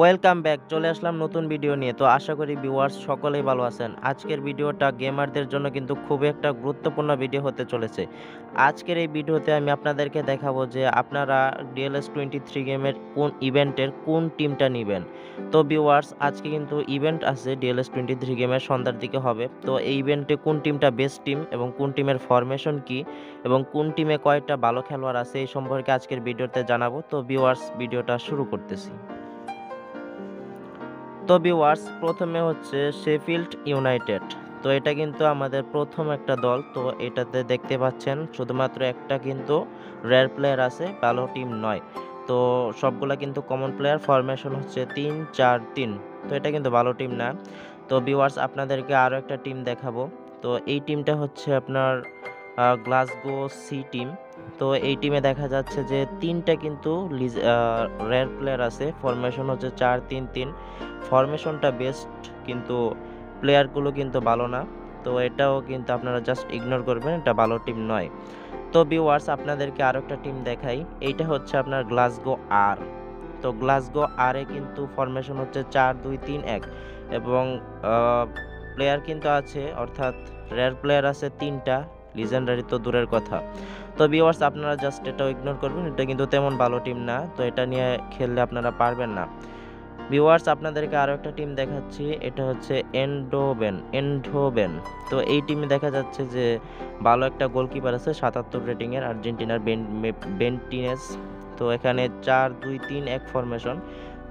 Welcome back, চলে আসলাম নতুন video নিয়ে। তো আশা করি ভিউয়ার্স সকলেই ভালো আছেন। আজকের ভিডিওটা গেমারদের জন্য কিন্তু খুবই একটা গুরুত্বপূর্ণ ভিডিও হতে চলেছে। আজকের এই ভিডিওতে আমি আপনাদেরকে দেখাবো যে আপনারা ডিএলএস টোয়েন্টি থ্রি গেমের কোন ইভেন্টের কোন টিমটা নেবেন। তো ভিউয়ার্স, আজকে কিন্তু ইভেন্ট আছে ডিএলএস টোয়েন্টি থ্রি গেমের সন্ধ্যার দিকে হবে। তো এই ইভেন্টে কোন টিমটা বেস্ট টিম এবং কোন টিমের ফরমেশন কি এবং কোন টিমে কয়েকটা ভালো খেলোয়াড় আছে এই সম্পর্কে আজকের ভিডিওতে জানাব। তো ভিউয়ার্স, ভিডিওটা শুরু করতেছি। তো ভিউয়ার্স প্রথমে হচ্ছে শেফিল্ড ইউনাইটেড। তো এটা কিন্তু আমাদের প্রথম একটা দল, তো এটাতে দেখতে পাচ্ছেন শুধুমাত্র একটা কিন্তু রেয়ার প্লেয়ার আছে ভালো টিম নয়। তো সবগুলা কিন্তু কমন প্লেয়ার ফরমেশন হচ্ছে তিন, চার, তিন। তো এটা কিন্তু ভালো টিম না। তো ভিউয়ার্স আপনাদেরকে আরও একটা টিম দেখাবো। তো এই টিমটা হচ্ছে আপনার গ্লাসগো সি টিম তো এই টিমে দেখা যাচ্ছে যে তিনটা কিন্তু রেয়ার প্লেয়ার আছে। ফরমেশন হচ্ছে চার তিন তিন। ফরমেশনটা বেস্ট কিন্তু প্লেয়ারগুলো কিন্তু ভালো না। তো এটাও কিন্তু আপনারা জাস্ট ইগনোর করবেন, এটা ভালো টিম নয়। তো ভিউয়ার্স আপনাদেরকে আরও একটা টিম দেখাই। এইটা হচ্ছে আপনার গ্লাসগো আর তো গ্লাসগো আরে কিন্তু ফরমেশন হচ্ছে চার দুই তিন এক। এবং প্লেয়ার কিন্তু আছে, অর্থাৎ রেয়ার প্লেয়ার আছে তিনটা। লিজেন্ডারি তো দূরের কথা। তো ভিউয়ার্স আপনারা জাস্ট এটাও ইগনোর করবেন, এটা কিন্তু তেমন ভালো টিম না, তো এটা নিয়ে খেললে আপনারা পারবেন না। ভিউয়ার্স আপনাদেরকে আরও একটা টিম দেখাচ্ছি, এটা হচ্ছে এন্ডোবেন এন্ডোবেন তো এই টিমে দেখা যাচ্ছে যে ভালো একটা গোলকিপার আছে, সাতাত্তর রেটিংয়ের আর্জেন্টিনার বেন বেন্টিনেস। তো এখানে চার, দুই, তিন, এক ফরমেশন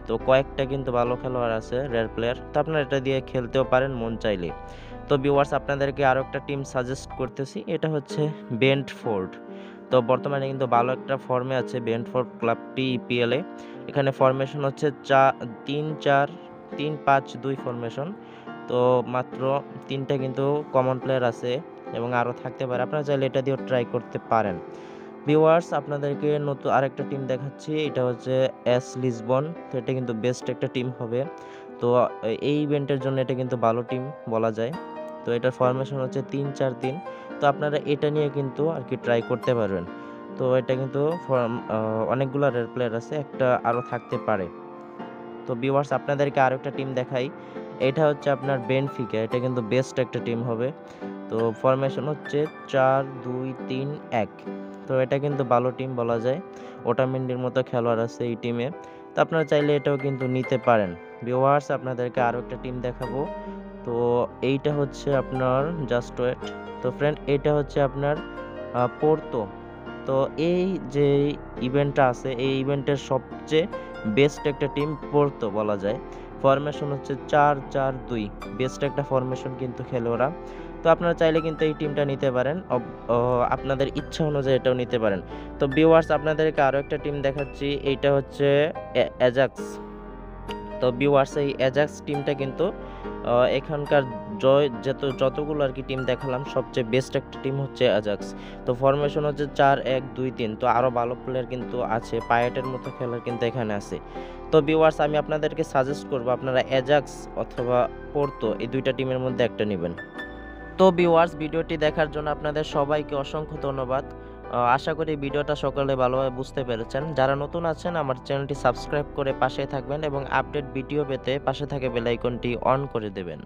তো কয়েকটা কিন্তু ভালো খেলোয়াড় আছে রেয়ার প্লেয়ার তো আপনারা এটা দিয়ে খেলতেও পারেন, মন চাইলে। তো ভিউয়ার্স আপনাদেরকে আরও একটা টিম সাজেস্ট করতেছি। এটা হচ্ছে বেন্টফোর্ড তো বর্তমানে কিন্তু ভালো একটা ফর্মে আছে বেন্টফোর্ড ক্লাবটি ইপিএলে এখানে ফরমেশন হচ্ছে চা, তিন চার, তিন পাঁচ, দুই ফরমেশন তো মাত্র তিনটা কিন্তু কমন প্লেয়ার আছে এবং আরও থাকতে পারে। আপনারা চাইলে এটা দিয়েও ট্রাই করতে পারেন। ভিউয়ার্স আপনাদেরকে নতুন আরেকটা টিম দেখাচ্ছি। এটা হচ্ছে এস লিসবন তো এটা কিন্তু বেস্ট একটা টিম হবে। তো এই ইভেন্টের জন্য এটা কিন্তু ভালো টিম বলা যায়। তো এটার ফরমেশন হচ্ছে তিন চার তিন। তো আপনারা এটা নিয়ে কিন্তু আর কি ট্রাই করতে পারবেন। তো এটা কিন্তু অনেকগুলো রেড প্লেয়ার আছে, একটা আরও থাকতে পারে। তো ভিউয়ার্স আপনাদেরকে আরও একটা টিম দেখাই। এটা হচ্ছে আপনার বেনফিকা এটা কিন্তু বেস্ট একটা টিম হবে। তো ফরমেশন হচ্ছে চার, দুই, তিন, এক। তো এটা কিন্তু ভালো টিম বলা যায়। ওটামিন্ডির মতো খেলোয়াড় আছে এই টিমে তো আপনারা চাইলে এটাও কিন্তু নিতে পারেন। ভিউয়ার্স আপনাদেরকে আরও একটা টিম দেখাবো। তো এইটা হচ্ছে আপনার জাস্ট ওয়েট তো ফ্রেন্ড এটা হচ্ছে আপনার পোর্তো তো এই যে ইভেন্টটা আছে, এই ইভেন্টের সবচেয়ে বেস্ট একটা টিম পড়তো বলা যায়। ফরমেশন হচ্ছে চার চার, দুই। বেস্ট একটা ফরমেশন কিন্তু খেলে ওরা। তো আপনারা চাইলে কিন্তু এই টিমটা নিতে পারেন। আপনাদের ইচ্ছা অনুযায়ী এটাও নিতে পারেন। তো ভিউয়ার্স আপনাদেরকে আরও একটা টিম দেখাচ্ছি। এইটা হচ্ছে অ্যাজাক্স তো ভিউয়ার্স এই অ্যাজাক্স টিমটা কিন্তু এখানকার জয় যত, যতগুলো আর কি টিম দেখালাম, সবচেয়ে বেস্ট একটা টিম হচ্ছে অ্যাজাক্স তো ফরমেশন হচ্ছে চার, এক, দুই, তিন। তো আরও ভালো প্লেয়ার কিন্তু আছে, পায়েটের মতো খেলার কিন্তু এখানে আছে। তো ভিউয়ার্স আমি আপনাদেরকে সাজেস্ট করব, আপনারা অ্যাজাক্স অথবা পড়তো এই দুইটা টিমের মধ্যে একটা নেবেন। তো ভিউয়ার্স ভিডিওটি দেখার জন্য আপনাদের সবাইকে অসংখ্য ধন্যবাদ। আশা করি ভিডিওটা সকলে ভালোভাবে বুঝতে পেরেছেন। যারা নতুন আছেন, আমার চ্যানেলটি সাবস্ক্রাইব করে পাশে থাকবেন এবং আপডেট ভিডিও পেতে পাশে থাকে বেলাইকনটি অন করে দেবেন।